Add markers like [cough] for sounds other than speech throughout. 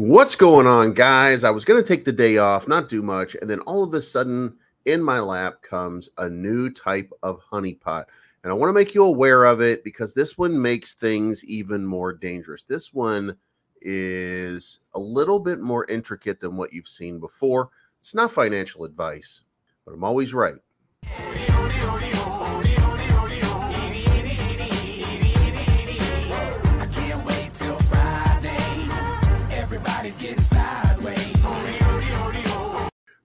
What's going on, guys? I was going to take the day off, not do much, and then all of a sudden in my lap comes a new type of honeypot. And I want to make you aware of it because this one makes things even more dangerous. This one is a little bit more intricate than what you've seen before. It's not financial advice, but I'm always right.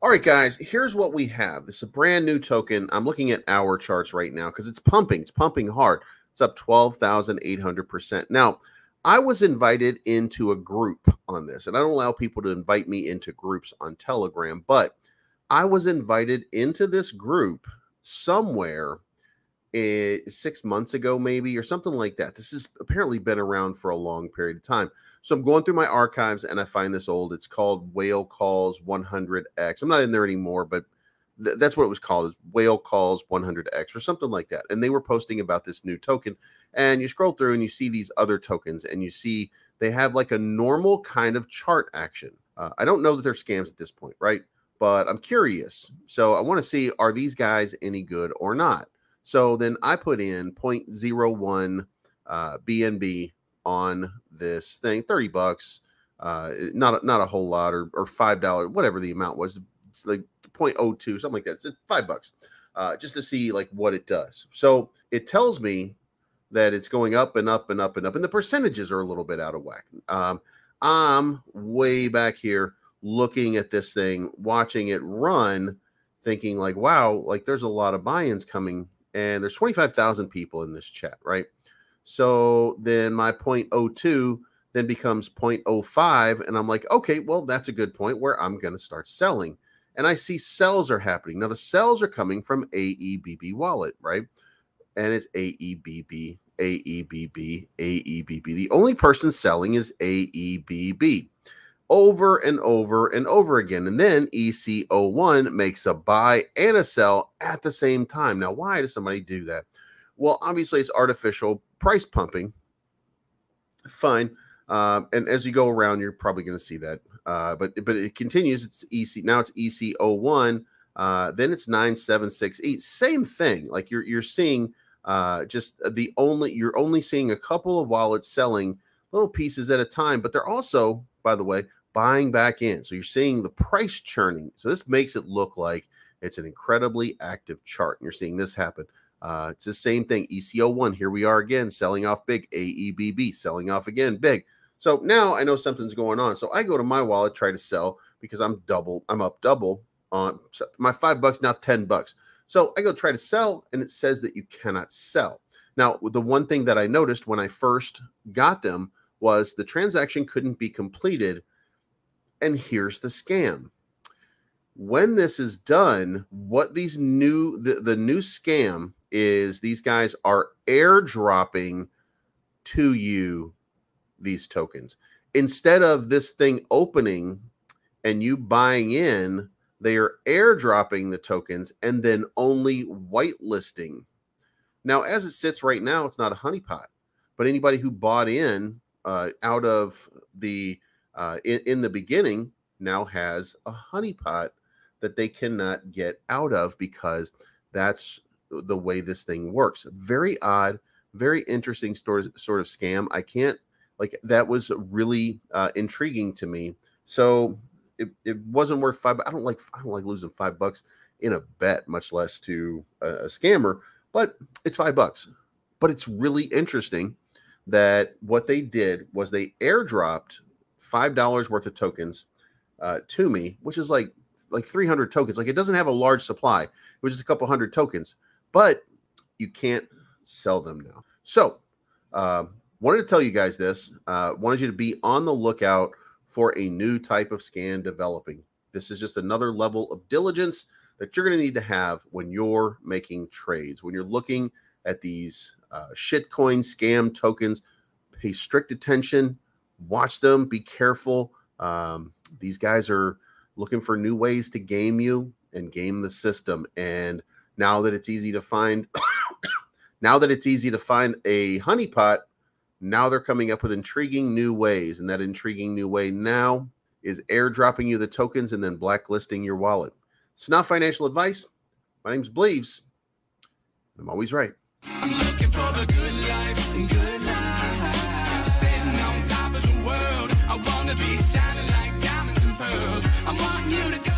All right, guys, here's what we have. This is a brand new token. I'm looking at our charts right now because it's pumping. It's pumping hard. It's up 12,800%. Now, I was invited into a group on this, and I don't allow people to invite me into groups on Telegram, but I was invited into this group somewhere eh, six months ago, maybe, or something like that. This has apparently been around for a long period of time. So I'm going through my archives and I find this old. It's called Whale Calls 100X. I'm not in there anymore, but th- that's what it was called is Whale Calls 100X or something like that. And they were posting about this new token. And you scroll through and you see these other tokens and you see they have like a normal kind of chart action. Uh, I don't know that they're scams at this point, right? But I'm curious. So I want to see are these guys any good or not? So then I put in 0.01 uh, BNB on this thing, 30 bucks, uh, not, not a whole lot or, or $5, whatever the amount was, like 0.02, something like that. It's five bucks, uh, just to see like what it does. So it tells me that it's going up and up and up and up, and the percentages are a little bit out of whack. Um, I'm way back here looking at this thing, watching it run, thinking like, wow, like there's a lot of buy-ins coming, and there's 25,000 people in this chat, right? So then my 0.02 then becomes 0.05. And I'm like, okay, well, that's a good point where I'm going to start selling. And I see sells are happening. Now, the sells are coming from AEBB wallet, right? And it's AEBB, AEBB, AEBB. The only person selling is AEBB over and over and over again. And then ECO1 makes a buy and a sell at the same time. Now, why does somebody do that? Well, obviously, it's artificial price pumping. Fine. Uh, and as you go around, you're probably going to see that. Uh, but but it continues. It's EC now. It's EC01. Uh, then it's 9768. Same thing. Like you're you're seeing uh, just the only you're only seeing a couple of wallets selling little pieces at a time, but they're also, by the way, buying back in. So you're seeing the price churning. So this makes it look like it's an incredibly active chart. And you're seeing this happen. Uh, it's the same thing. ECO1, here we are again, selling off big. AEBB, selling off again, big. So now I know something's going on. So I go to my wallet, try to sell because I'm double, I'm up double on my five bucks, now 10 bucks. So I go try to sell, and it says that you cannot sell. Now, the one thing that I noticed when I first got them was the transaction couldn't be completed. And here's the scam when this is done, what these new the, the new scam is these guys are airdropping to you these tokens. Instead of this thing opening and you buying in, they are airdropping the tokens and then only whitelisting. Now, as it sits right now, it's not a honeypot, but anybody who bought in uh, out of the uh, in, in the beginning now has a honeypot that they cannot get out of because that's the way this thing works. Very odd, very interesting sort of, sort of scam. I can't like that was really uh, intriguing to me. So it, it wasn't worth five. I don't like I don't like losing five bucks in a bet, much less to a, a scammer. But it's five bucks. But it's really interesting that what they did was they airdropped five dollars worth of tokens uh, to me, which is like like 300 tokens. Like it doesn't have a large supply. It was just a couple hundred tokens but you can't sell them now. So, uh, wanted to tell you guys this. Uh, wanted you to be on the lookout for a new type of scan developing. This is just another level of diligence that you're going to need to have when you're making trades. When you're looking at these uh, shitcoin scam tokens, pay strict attention, watch them, be careful. Um, these guys are looking for new ways to game you and game the system. And now that it's easy to find [coughs] now that it's easy to find a honeypot Now they're coming up with intriguing new ways, and that intriguing new way now is airdropping you the tokens and then blacklisting your wallet. It's not financial advice. My name's Bleeves. I'm always right. I wanna be shining like diamonds and pearls. I want you to